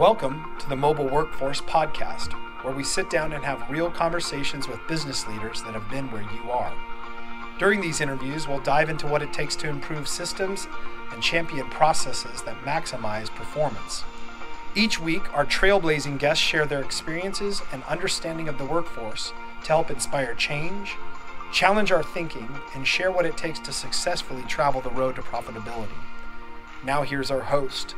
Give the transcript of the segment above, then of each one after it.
Welcome to the Mobile Workforce Podcast, where we sit down and have real conversations with business leaders that have been where you are. During these interviews, we'll dive into what it takes to improve systems and champion processes that maximize performance. Each week, our trailblazing guests share their experiences and understanding of the workforce to help inspire change, challenge our thinking, and share what it takes to successfully travel the road to profitability. Now, here's our host,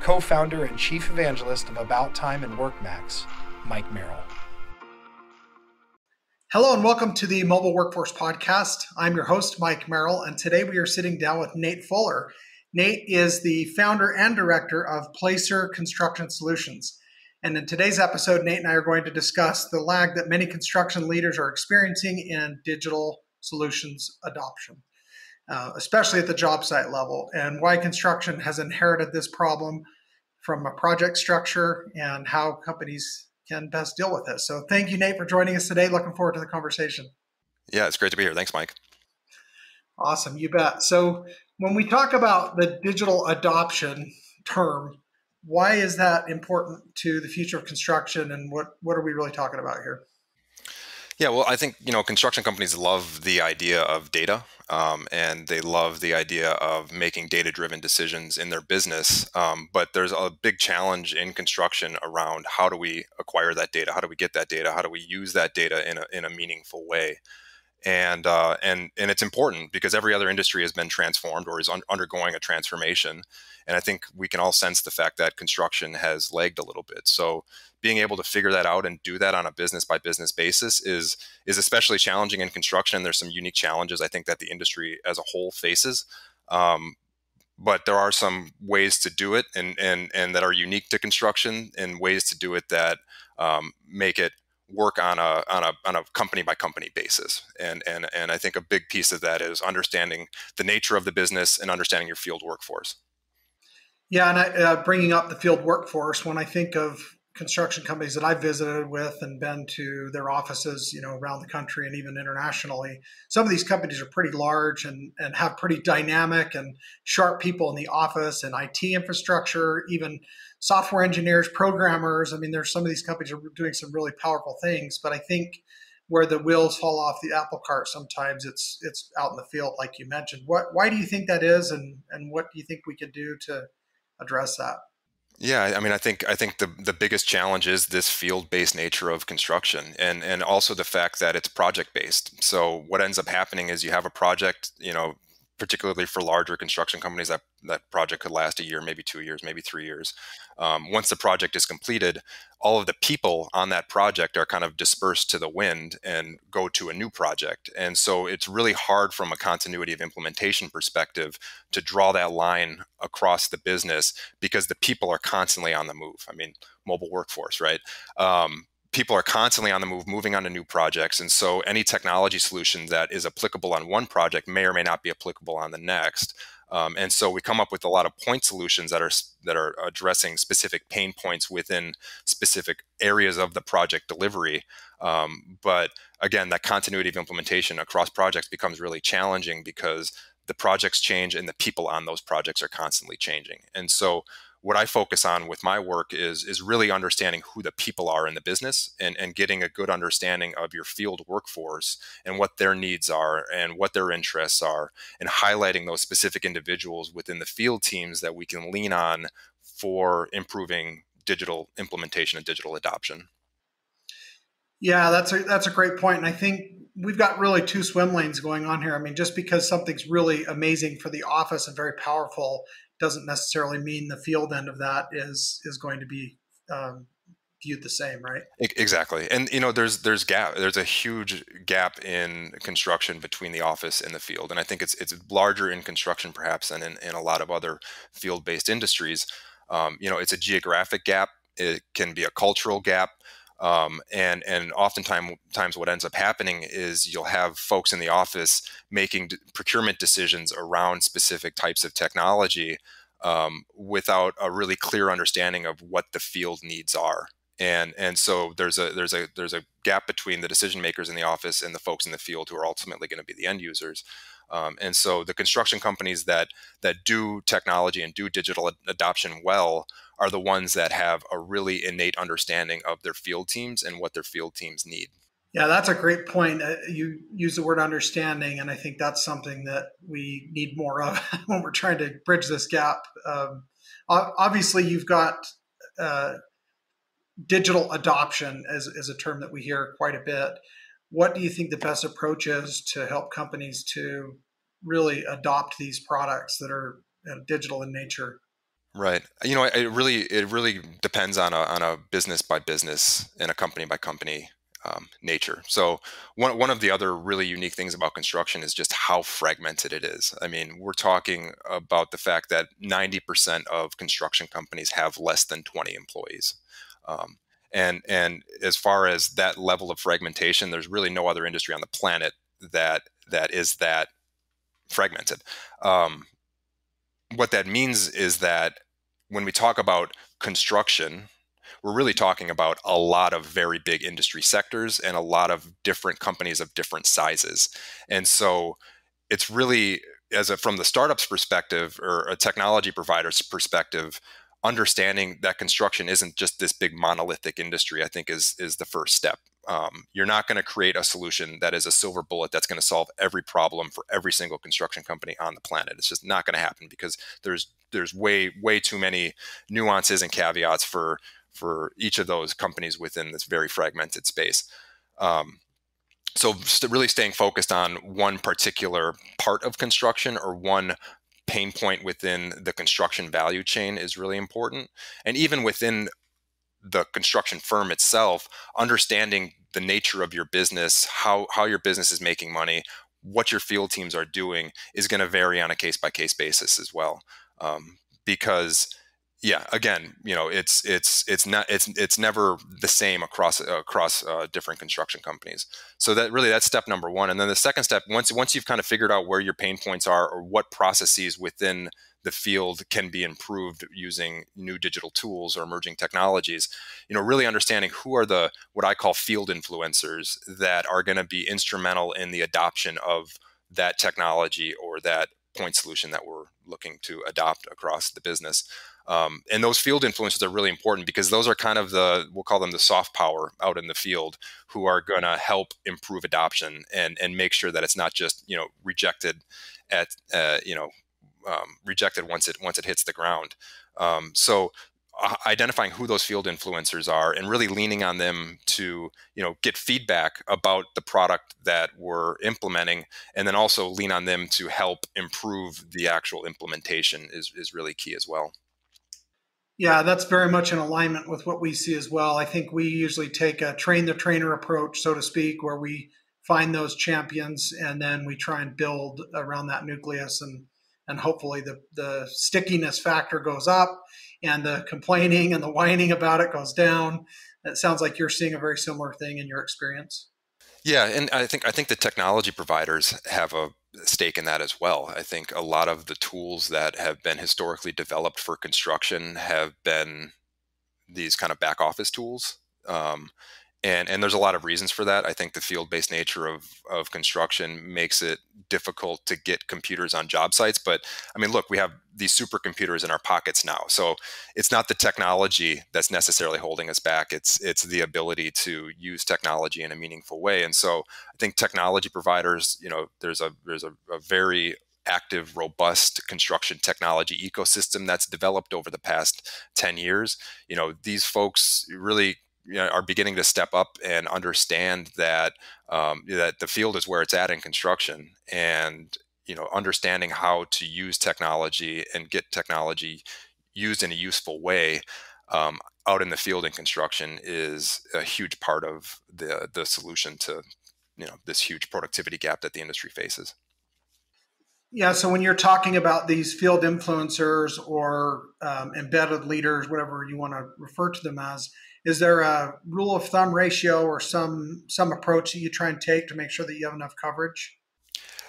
co founder and chief evangelist of About Time and WorkMax, Mike Merrill. Hello, and welcome to the Mobile Workforce Podcast. I'm your host, Mike Merrill, and today we are sitting down with Nate Fuller. Nate is the founder and director of Placer Construction Solutions. And in today's episode, Nate and I are going to discuss the lag that many construction leaders are experiencing in digital solutions adoption uh, especially at the job site level, and why construction has inherited this problem from a project structure and how companies can best deal with it. So, thank you, Nate, for joining us today. Looking forward to the conversation. Yeah, it's great to be here. Thanks, Mike. Awesome, you bet. So, when we talk about the digital adoption term, why is that important to the future of construction, and what what are we really talking about here? Yeah, well, I think you know construction companies love the idea of data, um, and they love the idea of making data-driven decisions in their business. Um, but there's a big challenge in construction around how do we acquire that data? How do we get that data? How do we use that data in a in a meaningful way? And uh, and and it's important because every other industry has been transformed or is un- undergoing a transformation, and I think we can all sense the fact that construction has lagged a little bit. So being able to figure that out and do that on a business by business basis is is especially challenging in construction. There's some unique challenges I think that the industry as a whole faces. Um, but there are some ways to do it and, and, and that are unique to construction and ways to do it that um, make it work on a on a on a company by company basis and and and I think a big piece of that is understanding the nature of the business and understanding your field workforce. Yeah, and I, uh, bringing up the field workforce when I think of construction companies that I've visited with and been to their offices, you know, around the country and even internationally. Some of these companies are pretty large and, and have pretty dynamic and sharp people in the office and IT infrastructure, even software engineers, programmers. I mean, there's some of these companies are doing some really powerful things, but I think where the wheels fall off the apple cart sometimes it's it's out in the field like you mentioned what why do you think that is and and what do you think we can do to address that yeah, I mean, I think I think the the biggest challenge is this field based nature of construction, and and also the fact that it's project based. So what ends up happening is you have a project, you know, particularly for larger construction companies, that that project could last a year, maybe two years, maybe three years. Um, once the project is completed, all of the people on that project are kind of dispersed to the wind and go to a new project. And so it's really hard from a continuity of implementation perspective to draw that line across the business because the people are constantly on the move. I mean, mobile workforce, right? Um, people are constantly on the move, moving on to new projects. And so any technology solution that is applicable on one project may or may not be applicable on the next. Um, and so we come up with a lot of point solutions that are that are addressing specific pain points within specific areas of the project delivery. Um, but again, that continuity of implementation across projects becomes really challenging because the projects change and the people on those projects are constantly changing. And so what I focus on with my work is is really understanding who the people are in the business and, and getting a good understanding of your field workforce and what their needs are and what their interests are and highlighting those specific individuals within the field teams that we can lean on for improving digital implementation and digital adoption. Yeah, that's a that's a great point. And I think we've got really two swim lanes going on here. I mean, just because something's really amazing for the office and very powerful doesn't necessarily mean the field end of that is is going to be um, viewed the same, right? Exactly, and you know, there's there's gap. There's a huge gap in construction between the office and the field, and I think it's it's larger in construction perhaps than in, in a lot of other field based industries. Um, you know, it's a geographic gap. It can be a cultural gap. Um, and and oftentimes times what ends up happening is you'll have folks in the office making procurement decisions around specific types of technology um, without a really clear understanding of what the field needs are. And and so there's a there's a there's a gap between the decision makers in the office and the folks in the field who are ultimately going to be the end users. Um, and so the construction companies that that do technology and do digital ad- adoption well are the ones that have a really innate understanding of their field teams and what their field teams need. Yeah, that's a great point. Uh, you use the word understanding, and I think that's something that we need more of when we're trying to bridge this gap. Um, obviously, you've got uh, digital adoption as, as a term that we hear quite a bit. What do you think the best approach is to help companies to really adopt these products that are digital in nature? Right. You know, it really it really depends on a on a business by business and a company by company um, nature. So one one of the other really unique things about construction is just how fragmented it is. I mean, we're talking about the fact that ninety percent of construction companies have less than twenty employees. Um, and and as far as that level of fragmentation, there's really no other industry on the planet that that is that fragmented. Um, what that means is that when we talk about construction, we're really talking about a lot of very big industry sectors and a lot of different companies of different sizes. And so it's really as a from the startup's perspective or a technology provider's perspective, understanding that construction isn't just this big monolithic industry, I think is is the first step. Um, you're not going to create a solution that is a silver bullet that's going to solve every problem for every single construction company on the planet. It's just not going to happen because there's there's way way too many nuances and caveats for for each of those companies within this very fragmented space. Um, so really staying focused on one particular part of construction or one pain point within the construction value chain is really important. And even within the construction firm itself, understanding the nature of your business, how, how your business is making money, what your field teams are doing is going to vary on a case by case basis as well. Um, because yeah again you know it's it's it's not it's it's never the same across across uh, different construction companies. So that really that's step number one. And then the second step once once you've kind of figured out where your pain points are or what processes within the field can be improved using new digital tools or emerging technologies you know really understanding who are the what i call field influencers that are going to be instrumental in the adoption of that technology or that point solution that we're looking to adopt across the business um, and those field influencers are really important because those are kind of the we'll call them the soft power out in the field who are going to help improve adoption and and make sure that it's not just you know rejected at uh, you know um, rejected once it once it hits the ground. Um, so uh, identifying who those field influencers are and really leaning on them to you know get feedback about the product that we're implementing and then also lean on them to help improve the actual implementation is, is really key as well yeah, that's very much in alignment with what we see as well. I think we usually take a train the trainer approach, so to speak, where we find those champions and then we try and build around that nucleus and and hopefully the the stickiness factor goes up and the complaining and the whining about it goes down. It sounds like you're seeing a very similar thing in your experience. Yeah, and I think I think the technology providers have a stake in that as well. I think a lot of the tools that have been historically developed for construction have been these kind of back office tools. Um, and and there's a lot of reasons for that. I think the field-based nature of of construction makes it difficult to get computers on job sites. But I mean, look, we have these supercomputers in our pockets now, so it's not the technology that's necessarily holding us back. It's it's the ability to use technology in a meaningful way. And so I think technology providers, you know, there's a there's a, a very active, robust construction technology ecosystem that's developed over the past 10 years. You know, these folks really you know, are beginning to step up and understand that um, that the field is where it's at in construction, and you know, understanding how to use technology and get technology used in a useful way um, out in the field in construction is a huge part of the the solution to you know this huge productivity gap that the industry faces. Yeah, so when you're talking about these field influencers or um, embedded leaders, whatever you want to refer to them as, is there a rule of thumb ratio or some some approach that you try and take to make sure that you have enough coverage?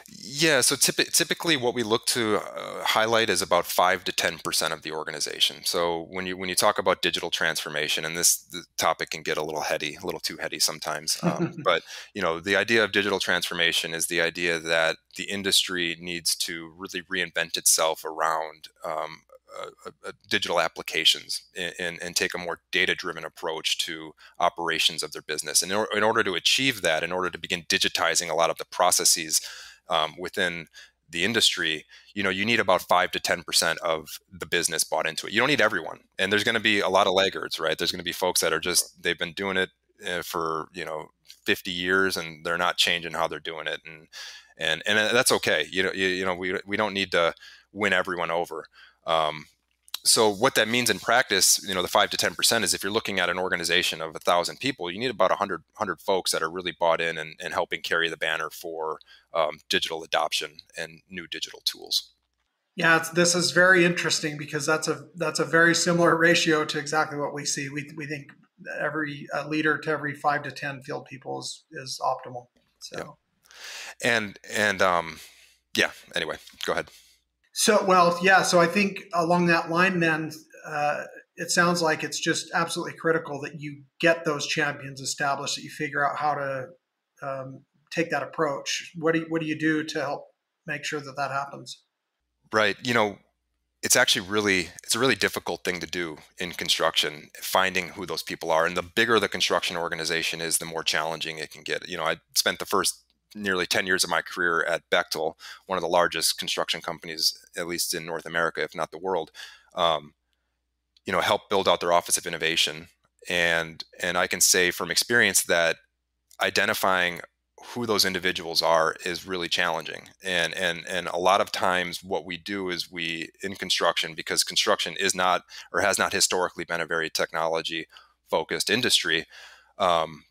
Yeah, so typ- typically what we look to uh, highlight is about five to ten percent of the organization. So when you when you talk about digital transformation, and this topic can get a little heady, a little too heady sometimes, um, but you know the idea of digital transformation is the idea that the industry needs to really reinvent itself around um, uh, uh, digital applications and, and, take a more data driven approach to operations of their business. And in, in, order to achieve that, in order to begin digitizing a lot of the processes um, within the industry, you know, you need about five to ten percent of the business bought into it. You don't need everyone, and there's going to be a lot of laggards, right? There's going to be folks that are just they've been doing it uh, for you know 50 years and they're not changing how they're doing it, and and and that's okay. You know, you, you know, we we don't need to win everyone over. Um, so what that means in practice, you know, the five to ten percent is if you're looking at an organization of a thousand people, you need about 100, 100 folks that are really bought in and, and helping carry the banner for um, digital adoption and new digital tools. Yeah, this is very interesting because that's a that's a very similar ratio to exactly what we see. We, we think every leader to every five to ten field people is is optimal. So, yeah. and and um, yeah. Anyway, go ahead. So, well, yeah. So I think along that line, then uh, it sounds like it's just absolutely critical that you get those champions established, that you figure out how to um, take that approach. What do you, what do you do to help make sure that that happens? Right. You know, it's actually really it's a really difficult thing to do in construction finding who those people are and the bigger the construction organization is the more challenging it can get you know i spent the first nearly 10 years of my career at Bechtel, one of the largest construction companies, at least in North America, if not the world, um, you know, helped build out their Office of Innovation. And, and I can say from experience that identifying who those individuals are is really challenging. And, and, and a lot of times what we do is we, in construction, because construction is not or has not historically been a very technology focused industry, um,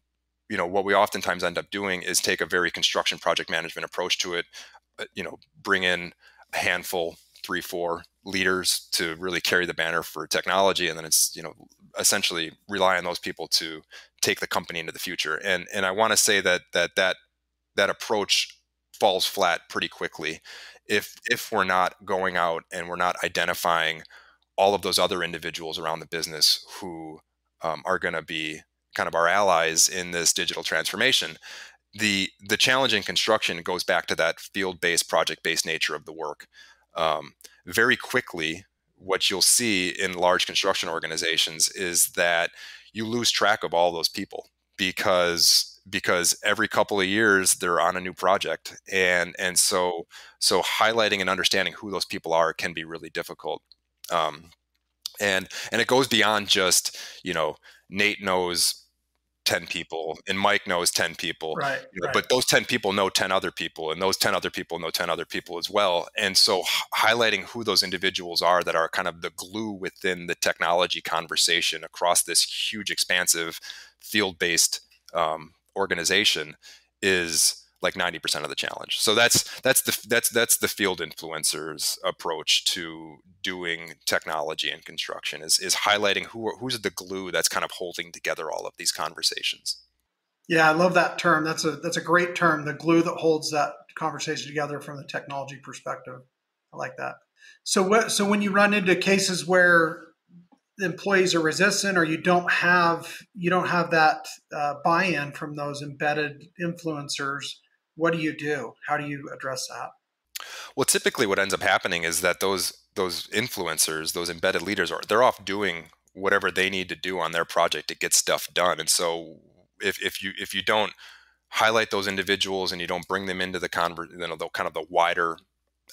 you know what we oftentimes end up doing is take a very construction project management approach to it uh, you know bring in a handful three four leaders to really carry the banner for technology and then it's you know essentially rely on those people to take the company into the future. And and i want to say that that that that approach falls flat pretty quickly. If if we're not going out and we're not identifying all of those other individuals around the business who um, are going to be kind of our allies in this digital transformation. The the challenge in construction goes back to that field based, project based nature of the work. Um, very quickly, what you'll see in large construction organizations is that you lose track of all those people because because every couple of years they're on a new project and and so so highlighting and understanding who those people are can be really difficult um, and and it goes beyond just you know Nate knows 10 people and Mike knows 10 people. Right, you know, right, But those 10 people know 10 other people and those 10 other people know 10 other people as well. And so h- highlighting who those individuals are that are kind of the glue within the technology conversation across this huge, expansive field based um, organization is like 90% of the challenge. So that's that's the that's that's the field influencers approach to doing technology and construction is is highlighting who who's the glue that's kind of holding together all of these conversations. Yeah, I love that term. That's a that's a great term, the glue that holds that conversation together from the technology perspective. I like that. So what so when you run into cases where the employees are resistant or you don't have you don't have that uh, buy-in from those embedded influencers what do you do? How do you address that? Well, typically what ends up happening is that those those influencers, those embedded leaders are they're off doing whatever they need to do on their project to get stuff done. And so if, if you if you don't highlight those individuals and you don't bring them into the conver- you know, the kind of the wider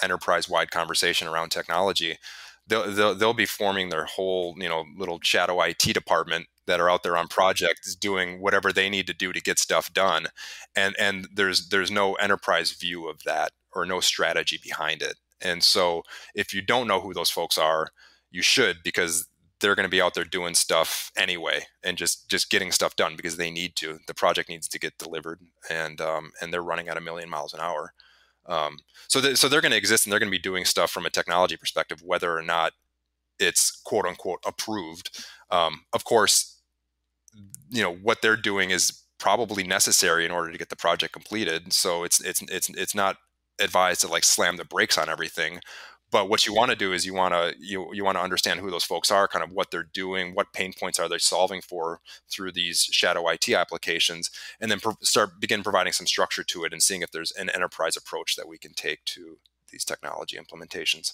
enterprise wide conversation around technology, they'll, they'll, they'll be forming their whole you know little shadow IT department that are out there on projects doing whatever they need to do to get stuff done and and there's there's no enterprise view of that or no strategy behind it. And so if you don't know who those folks are you should because they're going to be out there doing stuff anyway and just just getting stuff done because they need to. The project needs to get delivered and um, and they're running at a million miles an hour um, so th- so they're going to exist and they're going to be doing stuff from a technology perspective whether or not it's quote unquote approved um, of course you know what they're doing is probably necessary in order to get the project completed. So it's it's it's it's not advised to like slam the brakes on everything but what you want to do is you want to you, you want to understand who those folks are kind of what they're doing what pain points are they solving for through these shadow it applications and then pro- start begin providing some structure to IT and seeing if there's an enterprise approach that we can take to these technology implementations.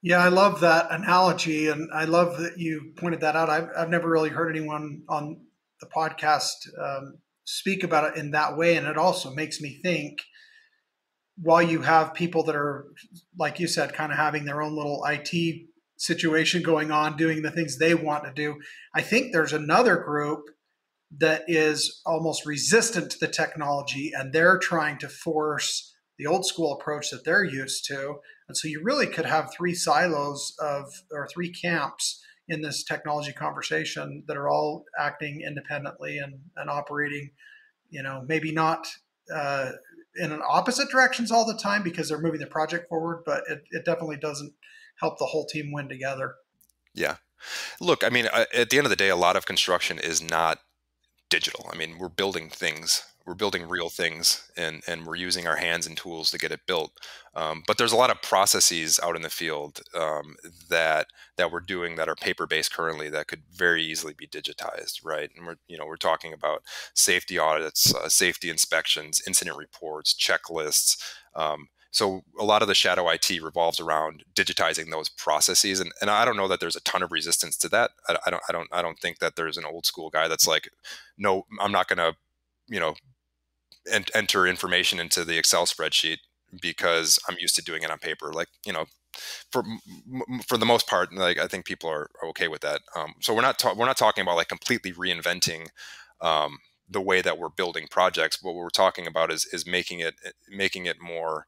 Yeah i love that analogy and i love that you pointed that out. I've, I've never really heard anyone on the podcast um, speak about it in that way and it also makes me think while you have people that are, like you said, kind of having their own little IT situation going on, doing the things they want to do, I think there's another group that is almost resistant to the technology and they're trying to force the old school approach that they're used to. And so you really could have three silos of, or three camps in this technology conversation that are all acting independently and, and operating, you know, maybe not uh, in an opposite directions all the time because they're moving the project forward, but it, it definitely doesn't help the whole team win together. Yeah. Look, I mean, uh, at the end of the day, a lot of construction is not digital. I mean, we're building things we're building real things and and we're using our hands and tools to get it built um, but there's a lot of processes out in the field um, that that we're doing that are paper based currently that could very easily be digitized right and we're you know we're talking about safety audits uh, safety inspections incident reports checklists um, so a lot of the shadow IT revolves around digitizing those processes, and, and I don't know that there's a ton of resistance to that. I, I don't I don't I don't think that there's an old school guy that's like, no, I'm not going to, you know, enter information into the Excel spreadsheet because I'm used to doing it on paper. Like you know, for for the most part, like I think people are, are okay with that. Um, so we're not ta- we're not talking about like completely reinventing um, the way that we're building projects. What we're talking about is is making it making it more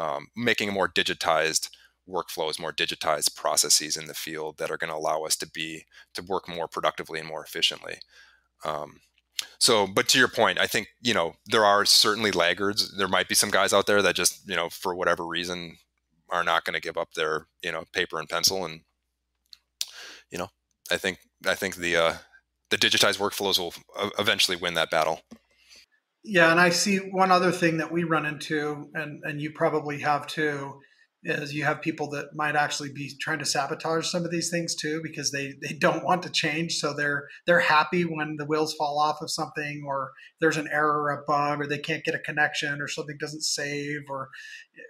um, making more digitized workflows, more digitized processes in the field that are going to allow us to be to work more productively and more efficiently. Um, so, but to your point, I think, you know, there are certainly laggards. There might be some guys out there that just, you know, for whatever reason are not going to give up their, you know, paper and pencil. And, you know, I think, I think the, uh, the digitized workflows will eventually win that battle. Yeah. And I see one other thing that we run into, and, and you probably have too, is you have people that might actually be trying to sabotage some of these things too because they they don't want to change so they're they're happy when the wheels fall off of something or there's an error a bug or they can't get a connection or something doesn't save or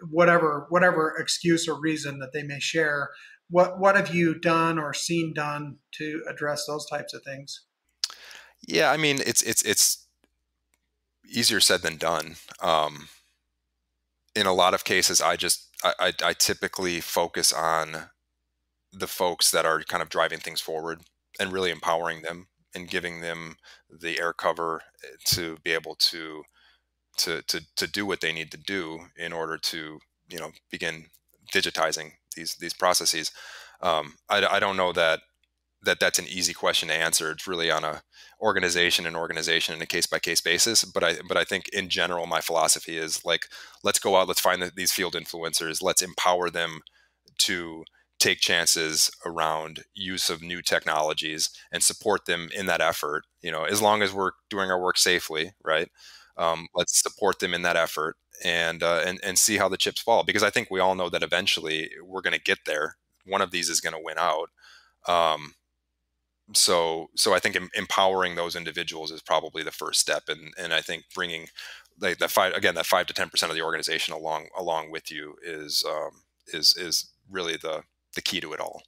whatever whatever excuse or reason that they may share what what have you done or seen done to address those types of things yeah i mean it's it's it's easier said than done um in a lot of cases i just I, I, typically focus on the folks that are kind of driving things forward and really empowering them and giving them the air cover eh, to be able to to to to do what they need to do in order to you know begin digitizing these these processes. Um, I, I don't know that that that's an easy question to answer. It's really on a organization and organization in a case by case basis. But I but I think in general, my philosophy is like let's go out, let's find the, these field influencers, let's empower them to take chances around use of new technologies and support them in that effort. You know, as long as we're doing our work safely, right? Um, let's support them in that effort and uh, and and see how the chips fall because I think we all know that eventually we're going to get there. One of these is going to win out. Um, so so I think empowering those individuals is probably the first step, and and I think bringing like that five again that five to ten percent of the organization along along with you is um, is is really the the key to it all.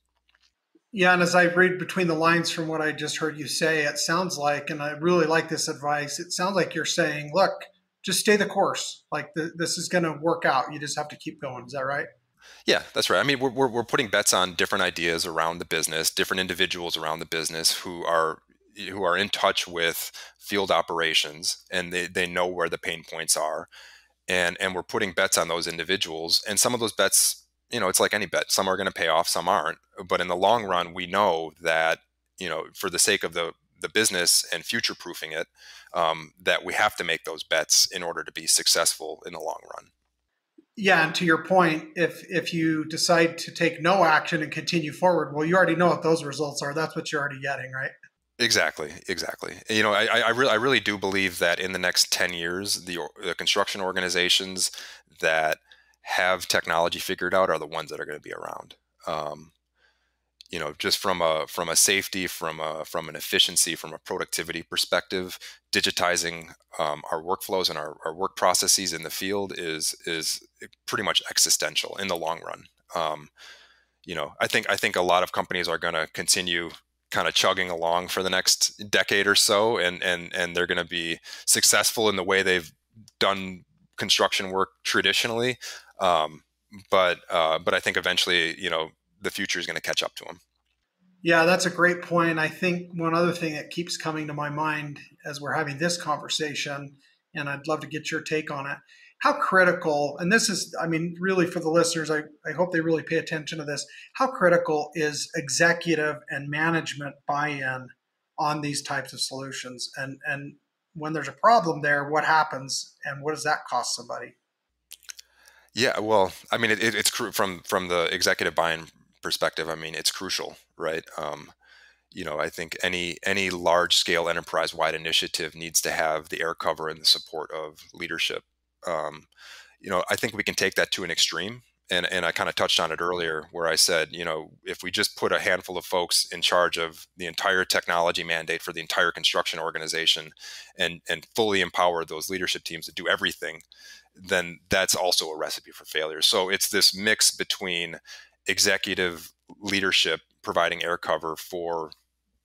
Yeah, and as I read between the lines from what I just heard you say, it sounds like, and I really like this advice. It sounds like you're saying, look, just stay the course. Like the, this is going to work out. You just have to keep going. Is that right? Yeah, that's right. I mean, we're, we're, we're putting bets on different ideas around the business, different individuals around the business who are who are in touch with field operations and they, they know where the pain points are. And, and we're putting bets on those individuals. And some of those bets, you know, it's like any bet. Some are going to pay off, some aren't. But in the long run, we know that, you know, for the sake of the, the business and future proofing it, um, that we have to make those bets in order to be successful in the long run. Yeah, and to your point, if if you decide to take no action and continue forward, well, you already know what those results are. That's what you're already getting, right? Exactly, exactly. You know, I, I really, I really do believe that in the next ten years, the, the construction organizations that have technology figured out are the ones that are going to be around. Um, you know, just from a from a safety, from a from an efficiency, from a productivity perspective, digitizing um, our workflows and our, our work processes in the field is is pretty much existential in the long run. Um, you know, I think I think a lot of companies are going to continue kind of chugging along for the next decade or so, and and and they're going to be successful in the way they've done construction work traditionally. Um, but uh, but I think eventually, you know, the future is going to catch up to them. Yeah, that's a great point. I think one other thing that keeps coming to my mind as we're having this conversation, and I'd love to get your take on it. How critical, and this is, I mean, really for the listeners, I, I hope they really pay attention to this. How critical is executive and management buy in on these types of solutions? And, and when there's a problem there, what happens and what does that cost somebody? Yeah, well, I mean, it, it's from from the executive buy-in perspective. I mean, it's crucial, right? Um, you know, I think any any large scale enterprise wide initiative needs to have the air cover and the support of leadership. Um, you know, I think we can take that to an extreme. And, and I kind of touched on it earlier where I said, you know, if we just put a handful of folks in charge of the entire technology mandate for the entire construction organization and, and fully empower those leadership teams to do everything, then that's also a recipe for failure. So it's this mix between executive leadership providing air cover for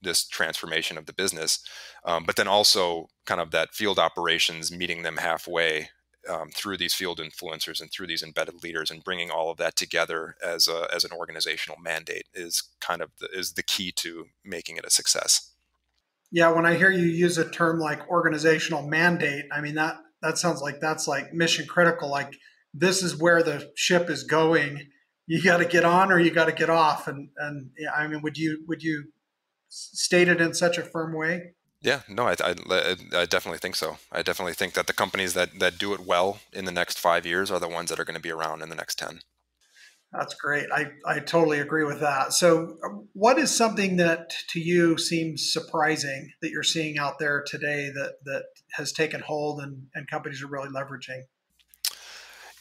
this transformation of the business, um, but then also kind of that field operations meeting them halfway um, through these field influencers and through these embedded leaders and bringing all of that together as a, as an organizational mandate is kind of the, is the key to making it a success. Yeah, when I hear you use a term like organizational mandate, I mean that that sounds like that's like mission critical. Like this is where the ship is going. You got to get on or you got to get off. And and I mean, would you would you state it in such a firm way? Yeah, no, I, I, I, definitely think so. I definitely think that the companies that, that do it well in the next five years are the ones that are going to be around in the next 10. That's great. I, I totally agree with that. So, uh, what is something that to you seems surprising that you're seeing out there today that, that has taken hold and, and companies are really leveraging?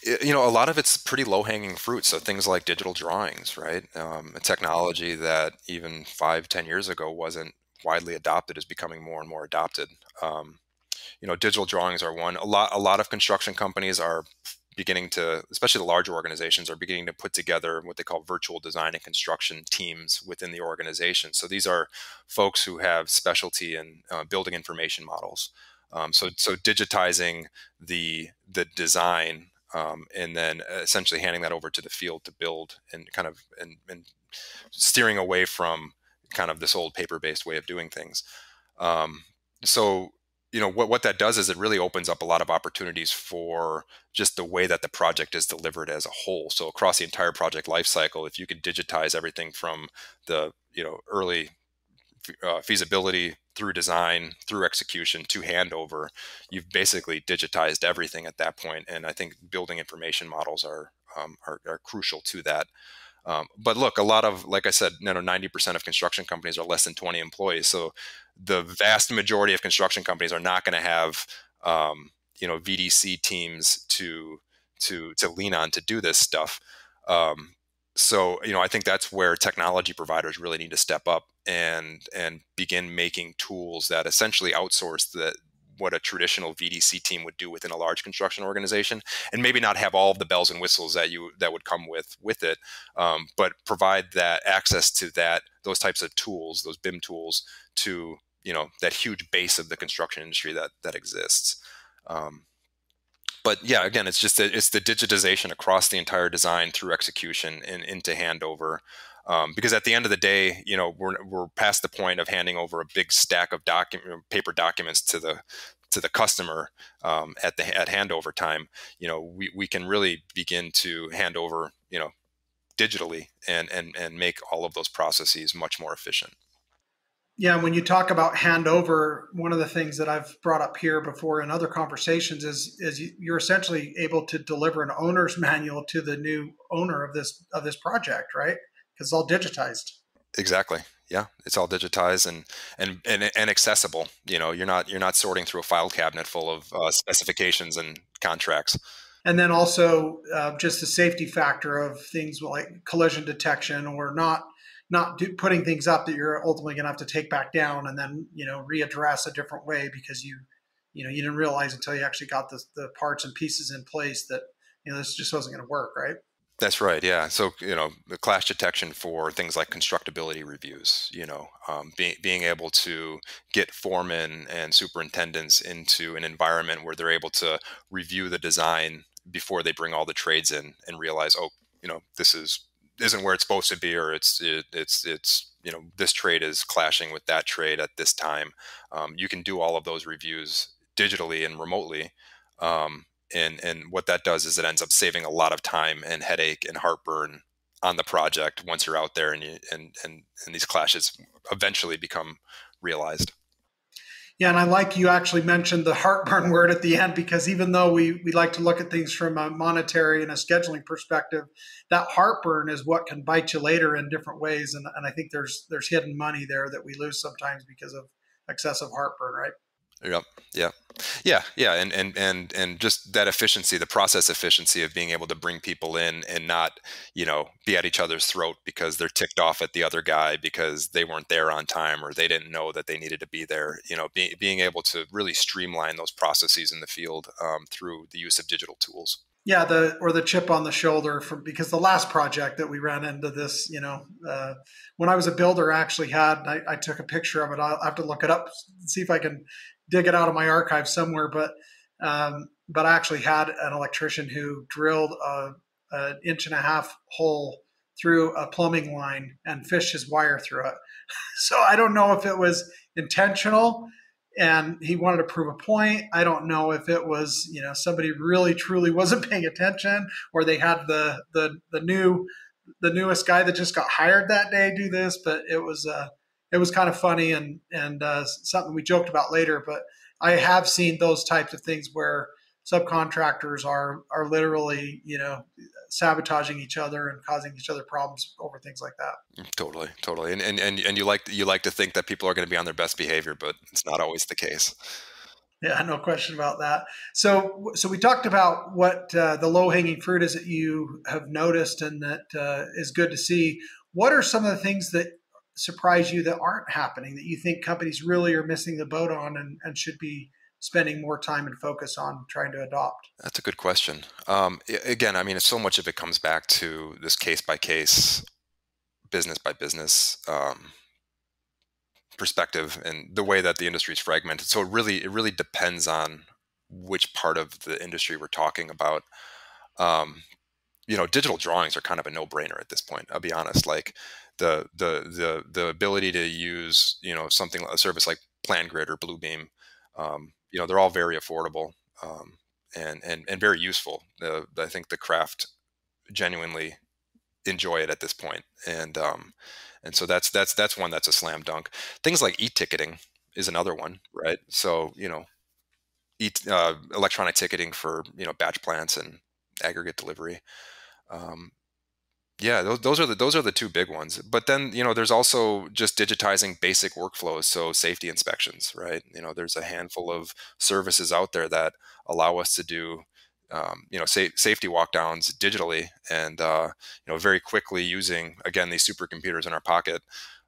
You know, a lot of it's pretty low hanging fruit. So things like digital drawings, right? Um, a technology that even five, ten years ago wasn't widely adopted is becoming more and more adopted. Um, you know, digital drawings are one. A lot, a lot of construction companies are beginning to, especially the larger organizations, are beginning to put together what they call virtual design and construction teams within the organization. So these are folks who have specialty in uh, building information models. Um, so, so digitizing the the design um, and then essentially handing that over to the field to build and kind of and, and steering away from kind of this old paper-based way of doing things. Um, so you know what what that does is it really opens up a lot of opportunities for just the way that the project is delivered as a whole so across the entire project lifecycle if you could digitize everything from the you know early uh, feasibility through design through execution to handover you've basically digitized everything at that point and i think building information models are um, are, are crucial to that um, but look, a lot of, like I said, you know, 90% of construction companies are less than 20 employees. So the vast majority of construction companies are not going to have, um, you know, VDC teams to to to lean on to do this stuff. Um, so you know, I think that's where technology providers really need to step up and and begin making tools that essentially outsource the what a traditional VDC team would do within a large construction organization, and maybe not have all of the bells and whistles that you that would come with with it, um, but provide that access to that those types of tools, those BIM tools, to you know that huge base of the construction industry that that exists. Um, but yeah, again, it's just it's the digitization across the entire design through execution and into handover. Um, because at the end of the day, you know, we're, we're past the point of handing over a big stack of document paper documents to the to the customer um, at the at handover time. You know, we, we can really begin to hand over, you know, digitally and and and make all of those processes much more efficient. Yeah, when you talk about handover, one of the things that I've brought up here before in other conversations is is you're essentially able to deliver an owner's manual to the new owner of this of this project, right? Because it's all digitized. Exactly. Yeah, it's all digitized and, and and and accessible. You know, you're not you're not sorting through a file cabinet full of uh, specifications and contracts. and then also uh, just the safety factor of things like collision detection or not not do, putting things up that you're ultimately going to have to take back down and then you know readdress a different way because you you know you didn't realize until you actually got the, the parts and pieces in place that you know this just wasn't going to work right that's right. Yeah. So you know, the clash detection for things like constructability reviews. You know, um, being being able to get foremen and superintendents into an environment where they're able to review the design before they bring all the trades in and realize, oh, you know, this is isn't where it's supposed to be, or it's it, it's it's you know this trade is clashing with that trade at this time. Um, you can do all of those reviews digitally and remotely. Um, and and what that does is it ends up saving a lot of time and headache and heartburn on the project once you're out there and you, and and and these clashes eventually become realized. Yeah, and I like you actually mentioned the heartburn word at the end because even though we we like to look at things from a monetary and a scheduling perspective, that heartburn is what can bite you later in different ways. And, and I think there's there's hidden money there that we lose sometimes because of excessive heartburn, right? Yep. Yeah. Yeah. Yeah. And, and, and, and just that efficiency, the process efficiency of being able to bring people in and not, you know, be at each other's throat because they're ticked off at the other guy because they weren't there on time or they didn't know that they needed to be there. You know, be, being able to really streamline those processes in the field um, through the use of digital tools yeah the or the chip on the shoulder from because the last project that we ran into this you know uh, when i was a builder actually had I, I, took a picture of it i'll have to look it up see if i can dig it out of my archive somewhere, but um, but I actually had an electrician who drilled a, an inch and a half hole through a plumbing line and fished his wire through it. So I don't know if it was intentional and he wanted to prove a point. I don't know if it was, you know, somebody really truly wasn't paying attention or they had the the the new the newest guy that just got hired that day do this, but it was uh it was kind of funny and and uh, something we joked about later. But I have seen those types of things where subcontractors are are literally you know sabotaging each other and causing each other problems over things like that. Mm, totally, totally. And and and, and you like you like to think that people are going to be on their best behavior, but it's not always the case. Yeah, no question about that. So, so we talked about what uh, the low hanging fruit is that you have noticed and that uh, is good to see. What are some of the things that surprise you that aren't happening that you think companies really are missing the boat on and, and should be spending more time and focus on trying to adopt? That's a good question. Um, again, I mean, it's so much of it comes back to this case by case, business by business um, perspective, and the way that the industry is fragmented. So it really, it really depends on which part of the industry we're talking about. Um, you know, digital drawings are kind of a no-brainer at this point. I'll be honest. Like, the the the the ability to use you know something a service like PlanGrid or Bluebeam, um, you know they're all very affordable um, and and and very useful. The, I think the craft genuinely enjoy it at this point, and um, and so that's that's that's one that's a slam dunk. Things like e-ticketing is another one, right? So you know, e- uh, electronic ticketing for you know batch plants and aggregate delivery. Um, yeah, those, those are the those are the two big ones. But then you know, there's also just digitizing basic workflows, so safety inspections, right? You know, there's a handful of services out there that allow us to do um, you know sa- safety walkdowns digitally and uh, you know very quickly using again these supercomputers in our pocket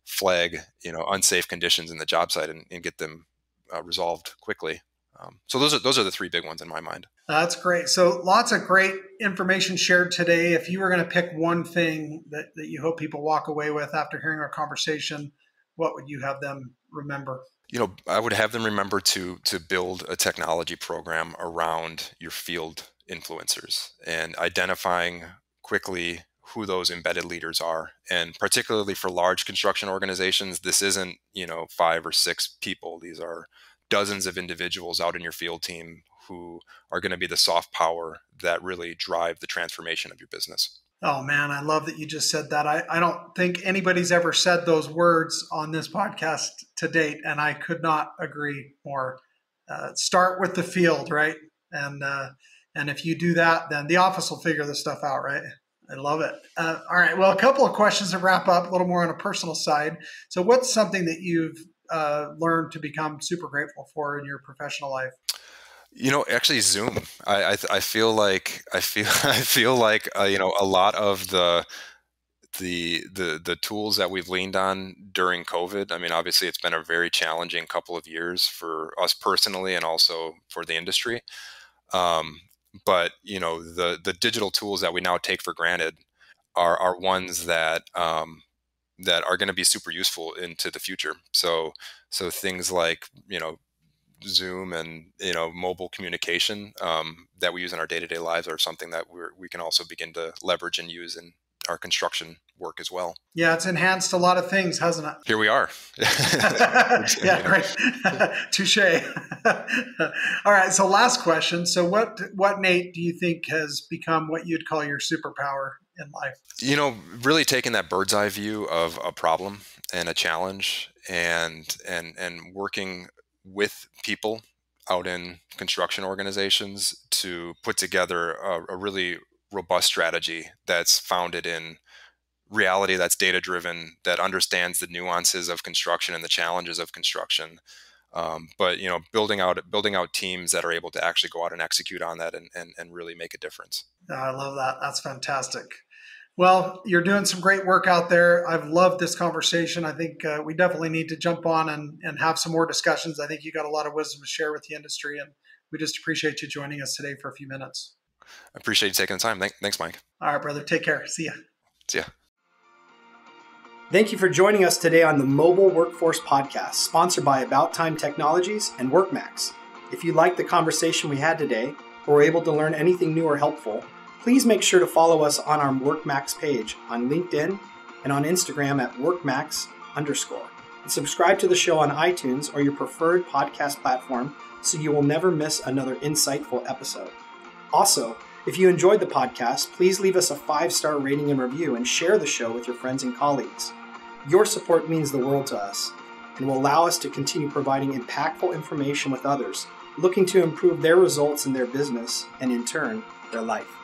flag you know unsafe conditions in the job site and, and get them uh, resolved quickly um, so those are those are the three big ones in my mind. That's great. So lots of great information shared today. If you were going to pick one thing that, that you hope people walk away with after hearing our conversation, what would you have them remember? You know, I would have them remember to to build a technology program around your field influencers and identifying quickly who those embedded leaders are and particularly for large construction organizations this isn't you know five or six people these are dozens of individuals out in your field team who are going to be the soft power that really drive the transformation of your business. Oh man, I love that you just said that. I, I don't think anybody's ever said those words on this podcast to date, and I could not agree more. Uh, start with the field, right? And uh, and if you do that, then the office will figure this stuff out, right? I love it. Uh, all right. Well, a couple of questions to wrap up, a little more on a personal side. So, what's something that you've uh, learned to become super grateful for in your professional life? You know, actually, Zoom. I I, I feel like I feel I feel like uh, you know a lot of the the the the tools that we've leaned on during COVID. I mean, obviously, it's been a very challenging couple of years for us personally, and also for the industry. Um, but you know, the the digital tools that we now take for granted are are ones that um, that are going to be super useful into the future. So so things like you know Zoom and you know mobile communication um, that we use in our day to day lives are something that we we can also begin to leverage and use in our construction work as well. Yeah, it's enhanced a lot of things, hasn't it? Here we are. yeah, great. Touche. All right. So, last question. So, what what Nate do you think has become what you'd call your superpower in life? You know, really taking that bird's eye view of a problem and a challenge, and and and working with people out in construction organizations to put together a, a really robust strategy that's founded in reality that's data driven that understands the nuances of construction and the challenges of construction. Um, but you know building out building out teams that are able to actually go out and execute on that and, and, and really make a difference. I love that. That's fantastic well you're doing some great work out there i've loved this conversation i think uh, we definitely need to jump on and, and have some more discussions i think you got a lot of wisdom to share with the industry and we just appreciate you joining us today for a few minutes I appreciate you taking the time. Thanks, Mike. All right, brother. Take care. See ya. See ya. Thank you for joining us today on the Mobile Workforce Podcast, sponsored by About Time Technologies and WorkMax. If you liked the conversation we had today, or were able to learn anything new or helpful, please make sure to follow us on our WorkMax page on LinkedIn and on Instagram at WorkMax underscore. And subscribe to the show on iTunes or your preferred podcast platform so you will never miss another insightful episode. Also, if you enjoyed the podcast, please leave us a five star rating and review and share the show with your friends and colleagues. Your support means the world to us and will allow us to continue providing impactful information with others looking to improve their results in their business and, in turn, their life.